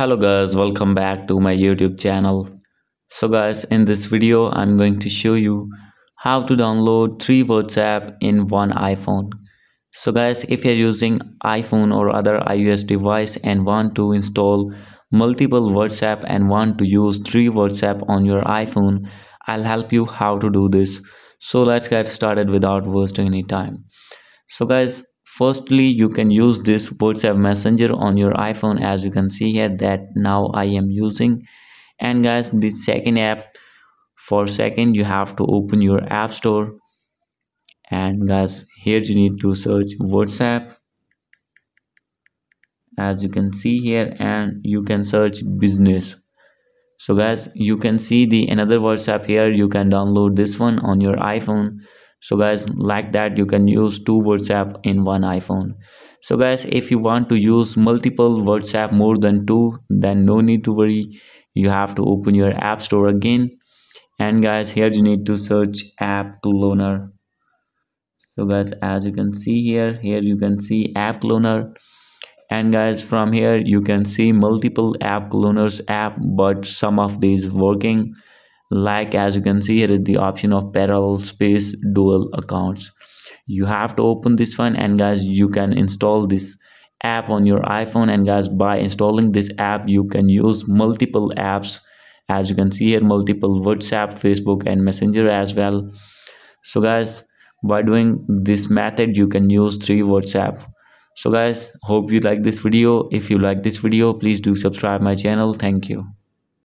hello guys welcome back to my youtube channel. So guys in this video i'm going to show you how to download three whatsapp in one iphone. So guys if you're using iphone or other ios device and want to install multiple whatsapp and want to use three whatsapp on your iphone i'll help you how to do this. So let's get started without wasting any time. So guys firstly you can use this whatsapp messenger on your iphone. As you can see here that now i am using. And guys the second app for second you have to open your app store. And guys here you need to search whatsapp. As you can see here and you can search business. So guys you can see the another whatsapp here. You can download this one on your iphone so guys like that you can use two whatsapp in one iphone. So guys if you want to use multiple whatsapp more than two then no need to worry. You have to open your app store again. And guys here you need to search app cloner. So guys as you can see here here you can see app cloner. And guys from here you can see multiple app cloners app but some of these working like as you can see here is the option of parallel space dual accounts. You have to open this one and guys you can install this app on your iphone. And guys by installing this app you can use multiple apps. As you can see here multiple whatsapp facebook and messenger as well. So guys by doing this method you can use three whatsapp. So guys hope you like this video. If you like this video please do subscribe my channel. Thank you